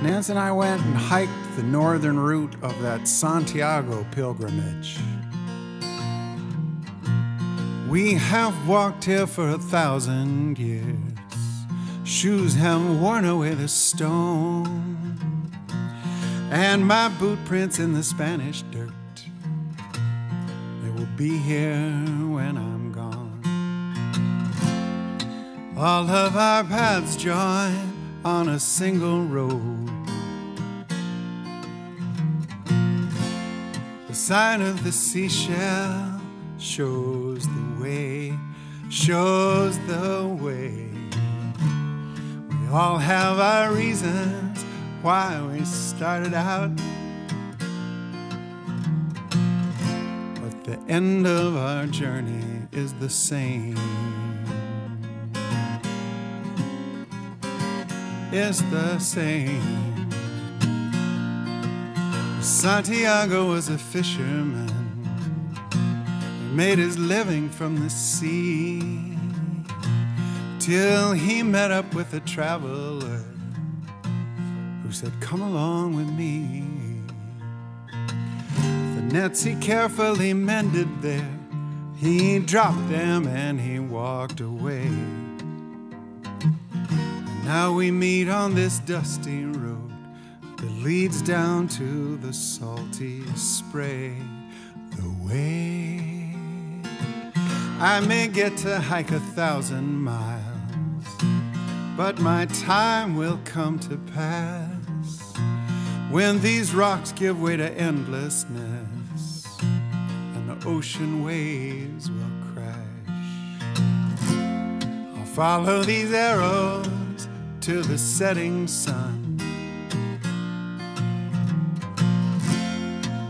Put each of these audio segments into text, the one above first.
Nance and I went and hiked the northern route of that Santiago pilgrimage. We have walked here for a thousand years. Shoes have worn away the stone, and my boot prints in the Spanish dirt. They will be here when I'm gone. All of our paths join on a single road. The sign of the seashell shows the way, shows the way. We all have our reasons why we started out. But the end of our journey is the same. Is the same. Santiago was a fisherman. He made his living from the sea till he met up with a traveler who said, Come along with me. The nets he carefully mended there, he dropped them and he walked away. Now we meet on this dusty road that leads down to the salty spray. The way I may get to hike a thousand miles, but my time will come to pass when these rocks give way to endlessness and the ocean waves will crash. I'll follow these arrows to the setting sun.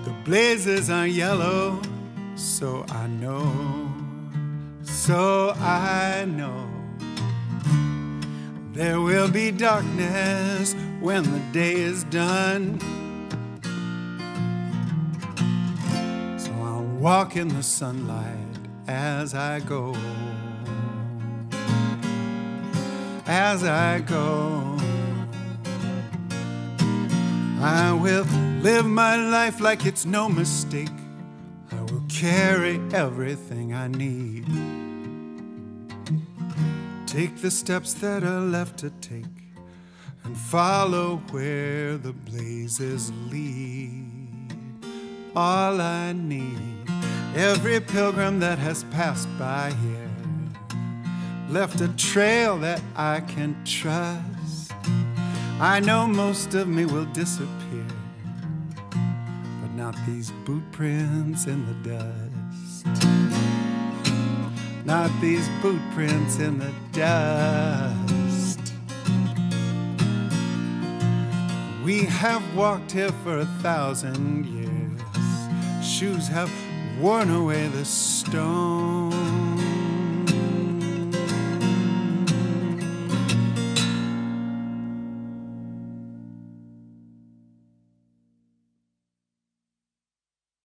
The blazes are yellow, so I know, so I know. There will be darkness when the day is done. So I'll walk in the sunlight as I go as I go. I will live my life like it's no mistake. I will carry everything I need. Take the steps that are left to take and follow where the blazes lead. All I need, every pilgrim that has passed by here left a trail that I can trust. I know most of me will disappear, but not these boot prints in the dust. Not these boot prints in the dust. We have walked here for a thousand years. Shoes have worn away the stone